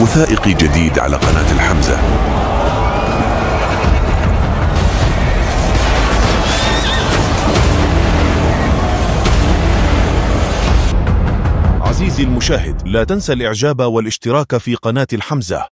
وثائقي جديد على قناة الحمزة. عزيزي المشاهد لا تنسى الإعجاب والاشتراك في قناة الحمزة.